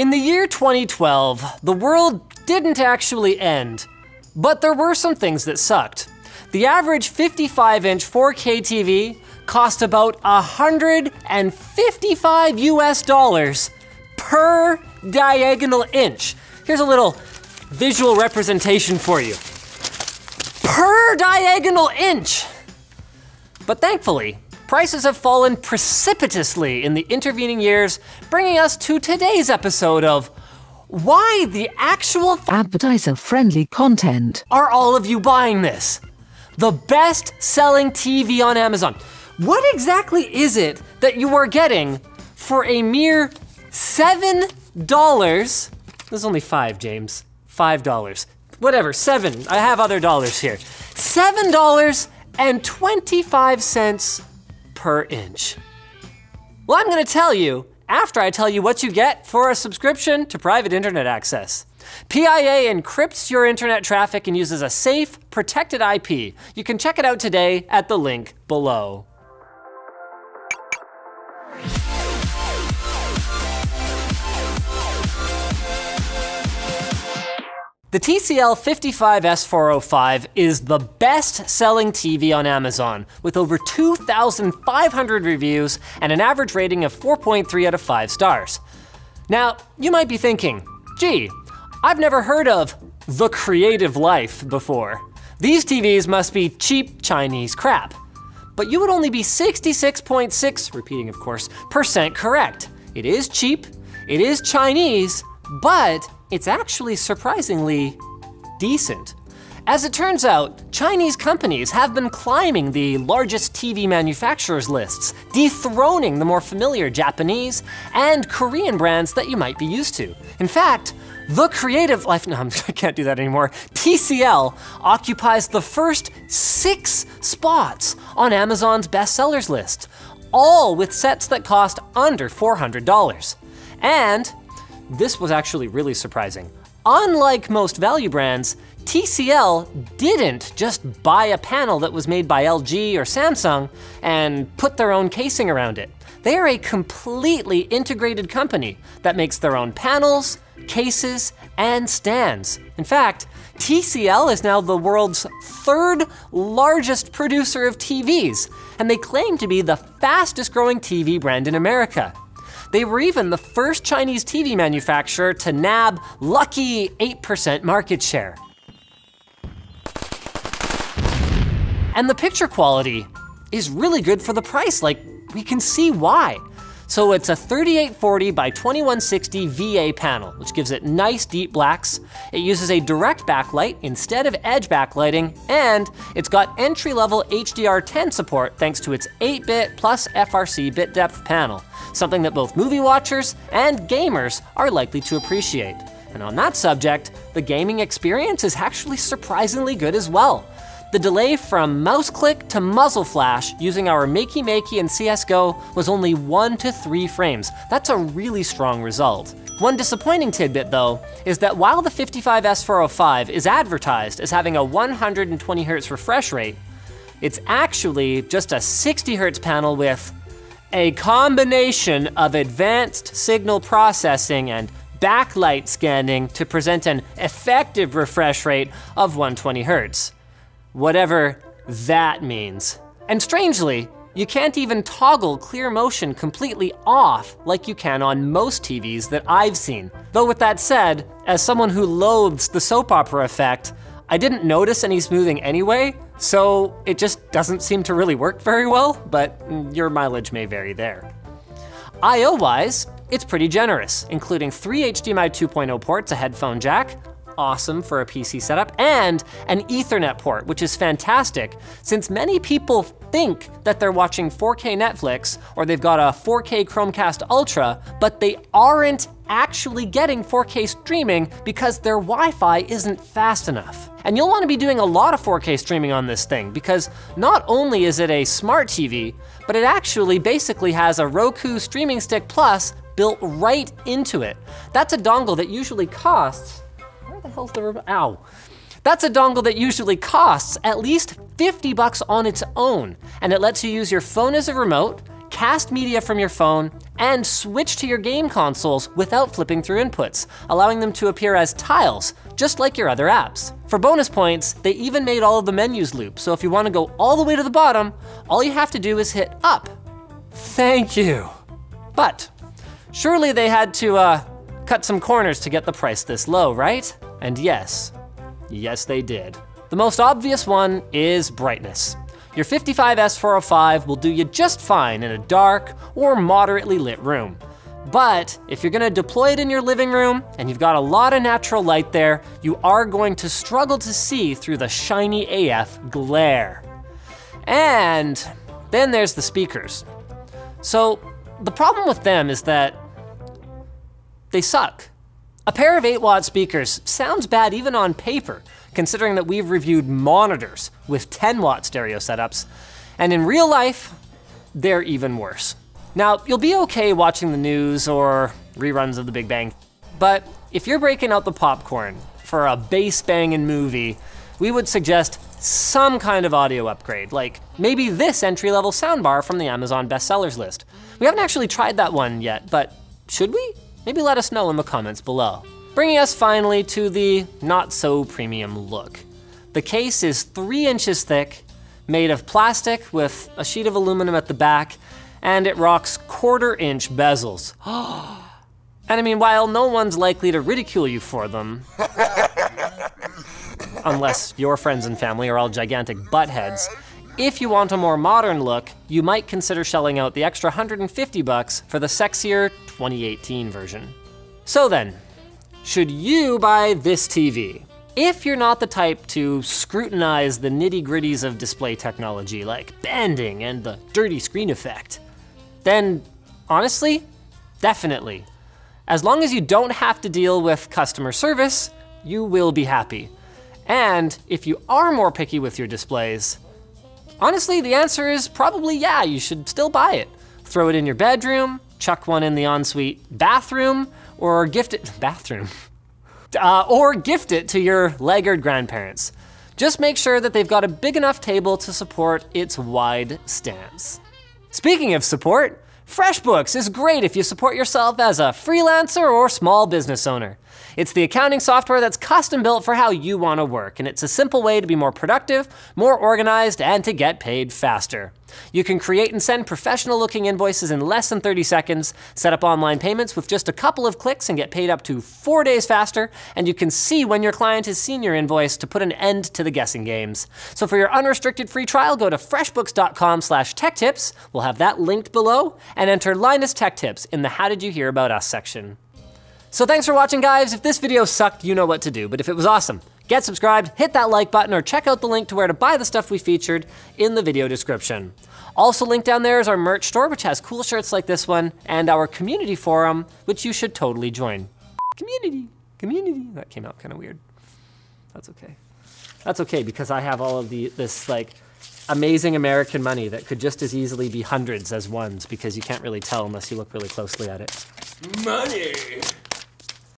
In the year 2012, the world didn't actually end, but there were some things that sucked. The average 55 inch 4K TV cost about 155 US dollars per diagonal inch. Here's a little visual representation for you. Per diagonal inch! But thankfully, prices have fallen precipitously in the intervening years, bringing us to today's episode of Why the actual f- Advertiser friendly content. are all of you buying this? The best selling TV on Amazon. What exactly is it that you are getting for a mere $7? There's only five, James. $5. Whatever, seven. I have other dollars here. $7.25 per inch. Well, I'm gonna tell you after I tell you what you get for a subscription to private internet access. PIA encrypts your internet traffic and uses a safe, protected IP. You can check it out today at the link below. The TCL 55S405 is the best selling TV on Amazon with over 2,500 reviews and an average rating of 4.3 out of 5 stars. Now, you might be thinking, gee, I've never heard of the creative life before. These TVs must be cheap Chinese crap. But you would only be 66.6, repeating of course, percent correct. It is cheap, it is Chinese, but it's actually surprisingly decent. As it turns out, Chinese companies have been climbing the largest TV manufacturers lists, dethroning the more familiar Japanese and Korean brands that you might be used to. In fact, the creative life, no, I can't do that anymore. TCL occupies the first six spots on Amazon's bestsellers list, all with sets that cost under $400. And this was actually really surprising. Unlike most value brands, TCL didn't just buy a panel that was made by LG or Samsung and put their own casing around it. They are a completely integrated company that makes their own panels, cases, and stands. In fact, TCL is now the world's third largest producer of TVs, and they claim to be the fastest growing TV brand in America. They were even the first Chinese TV manufacturer to nab lucky 8% market share. And the picture quality is really good for the price, like we can see why. So it's a 3840 by 2160 VA panel, which gives it nice deep blacks. It uses a direct backlight instead of edge backlighting, and it's got entry-level HDR10 support thanks to its 8-bit plus FRC bit depth panel, something that both movie watchers and gamers are likely to appreciate. And on that subject, the gaming experience is actually surprisingly good as well. The delay from mouse click to muzzle flash using our Makey Makey and CSGO was only one to three frames. That's a really strong result. One disappointing tidbit though, is that while the 55S405 is advertised as having a 120 Hz refresh rate, it's actually just a 60 Hz panel with a combination of advanced signal processing and backlight scanning to present an effective refresh rate of 120 Hz whatever that means. And strangely, you can't even toggle clear motion completely off like you can on most TVs that I've seen. Though with that said, as someone who loathes the soap opera effect, I didn't notice any smoothing anyway, so it just doesn't seem to really work very well, but your mileage may vary there. I.O. wise, it's pretty generous, including three HDMI 2.0 ports, a headphone jack, awesome for a PC setup, and an Ethernet port, which is fantastic since many people think that they're watching 4K Netflix or they've got a 4K Chromecast Ultra, but they aren't actually getting 4K streaming because their Wi-Fi isn't fast enough. And you'll wanna be doing a lot of 4K streaming on this thing because not only is it a smart TV, but it actually basically has a Roku Streaming Stick Plus built right into it. That's a dongle that usually costs the hell's the remote? Ow. That's a dongle that usually costs at least 50 bucks on its own, and it lets you use your phone as a remote, cast media from your phone, and switch to your game consoles without flipping through inputs, allowing them to appear as tiles, just like your other apps. For bonus points, they even made all of the menus loop, so if you wanna go all the way to the bottom, all you have to do is hit up. Thank you. But surely they had to uh, cut some corners to get the price this low, right? And yes, yes they did. The most obvious one is brightness. Your 55S405 will do you just fine in a dark or moderately lit room. But if you're gonna deploy it in your living room and you've got a lot of natural light there, you are going to struggle to see through the shiny AF glare. And then there's the speakers. So the problem with them is that they suck. A pair of 8 watt speakers sounds bad even on paper, considering that we've reviewed monitors with 10 watt stereo setups, and in real life, they're even worse. Now, you'll be okay watching the news or reruns of The Big Bang, but if you're breaking out the popcorn for a bass banging movie, we would suggest some kind of audio upgrade, like maybe this entry level soundbar from the Amazon bestsellers list. We haven't actually tried that one yet, but should we? Maybe let us know in the comments below. Bringing us finally to the not so premium look. The case is three inches thick, made of plastic with a sheet of aluminum at the back, and it rocks quarter inch bezels. and I mean, while no one's likely to ridicule you for them, unless your friends and family are all gigantic buttheads, if you want a more modern look, you might consider shelling out the extra 150 bucks for the sexier 2018 version. So then, should you buy this TV? If you're not the type to scrutinize the nitty gritties of display technology like banding and the dirty screen effect, then honestly, definitely. As long as you don't have to deal with customer service, you will be happy. And if you are more picky with your displays, honestly, the answer is probably yeah, you should still buy it. Throw it in your bedroom, chuck one in the ensuite bathroom, or gift it, bathroom, uh, or gift it to your laggard grandparents. Just make sure that they've got a big enough table to support its wide stance. Speaking of support, FreshBooks is great if you support yourself as a freelancer or small business owner. It's the accounting software that's custom built for how you want to work, and it's a simple way to be more productive, more organized, and to get paid faster. You can create and send professional looking invoices in less than 30 seconds, set up online payments with just a couple of clicks and get paid up to four days faster, and you can see when your client has seen your invoice to put an end to the guessing games. So for your unrestricted free trial, go to freshbooks.com slash tech tips, we'll have that linked below, and enter Linus Tech Tips in the How Did You Hear About Us section. So thanks for watching guys. If this video sucked, you know what to do, but if it was awesome, get subscribed, hit that like button, or check out the link to where to buy the stuff we featured in the video description. Also linked down there is our merch store, which has cool shirts like this one, and our community forum, which you should totally join. Community, community. That came out kind of weird. That's okay. That's okay because I have all of the this like amazing American money that could just as easily be hundreds as ones because you can't really tell unless you look really closely at it. Money!